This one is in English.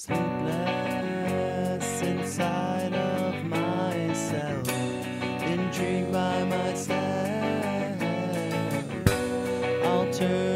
Sleepless inside of myself, intrigued by myself. I'll turn.